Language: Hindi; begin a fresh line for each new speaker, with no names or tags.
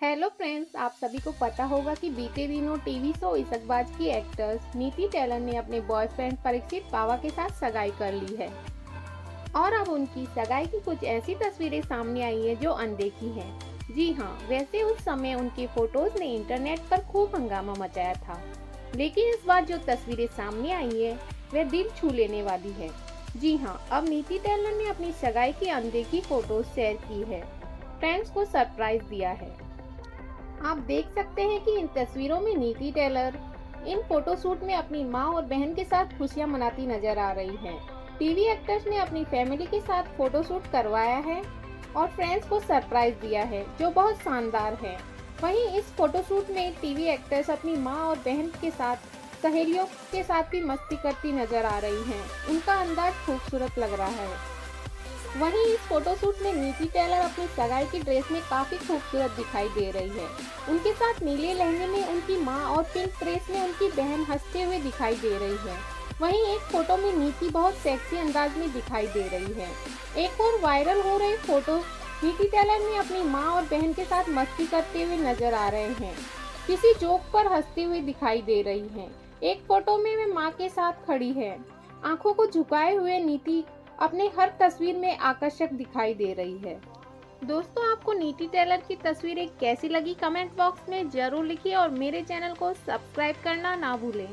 हेलो फ्रेंड्स आप सभी को पता होगा कि बीते दिनों टीवी शो इसकबाज की एक्ट्रेस नीति टेलर ने अपने बॉयफ्रेंड परीक्षित पावा के साथ सगाई कर ली है। और अब उनकी सगाई की कुछ ऐसी तस्वीरें सामने आई है जो अनदेखी है। जी हाँ वैसे उस समय उनके फ़ोटोज़ ने इंटरनेट पर खूब हंगामा मचाया था। लेकिन इस बार जो तस्वीरें सामने आई है, वह दिल छू लेने वाली है। जी हाँ अब नीति टेलर ने अपनी सगाई की अनदेखी फ़ोटोज़ शेयर की है। फ्रेंड्स को सरप्राइज़ दिया है। आप देख सकते हैं कि इन तस्वीरों में नीति टेलर, इन फोटोशूट में अपनी माँ और बहन के साथ खुशियाँ मनाती नज़र आ रही हैं। टीवी एक्टर्स ने अपनी फैमिली के साथ फोटोशूट करवाया है और फ्रेंड्स को सरप्राइज़ दिया है, जो बहुत शानदार है वहीं इस फोटोशूट में टीवी एक्टर्स अपनी माँ और बहन के साथ, सहेलियों के साथ भी मस्ती करती नज़र आ रही हैं। उनका अंदाज खूबसूरत लग रहा है वहीं इस फोटोशूट में नीति टेलर अपनी सगाई की ड्रेस में काफ़ी खूबसूरत दिखाई दे रही है। उनके साथ नीले लहंगे में उनकी माँ और पिंक ड्रेस में उनकी बहन हँसते हुए दिखाई दे रही है। वहीं एक फ़ोटो में नीति बहुत सेक्सी अंदाज में दिखाई दे रही है। एक और वायरल हो रही फ़ोटो, नीति टेलर में अपनी माँ और बहन के साथ मस्ती करते हुए नज़र आ रहे हैं। किसी जोक पर हँसते हुए दिखाई दे रही है। एक फ़ोटो में वे माँ के साथ खड़ी है। आँखों को झुकाए हुए नीति अपने हर तस्वीर में आकर्षक दिखाई दे रही है। दोस्तों, आपको नीति टेलर की तस्वीरें कैसी लगी? कमेंट बॉक्स में ज़रूर लिखिए और मेरे चैनल को सब्सक्राइब करना ना भूलें।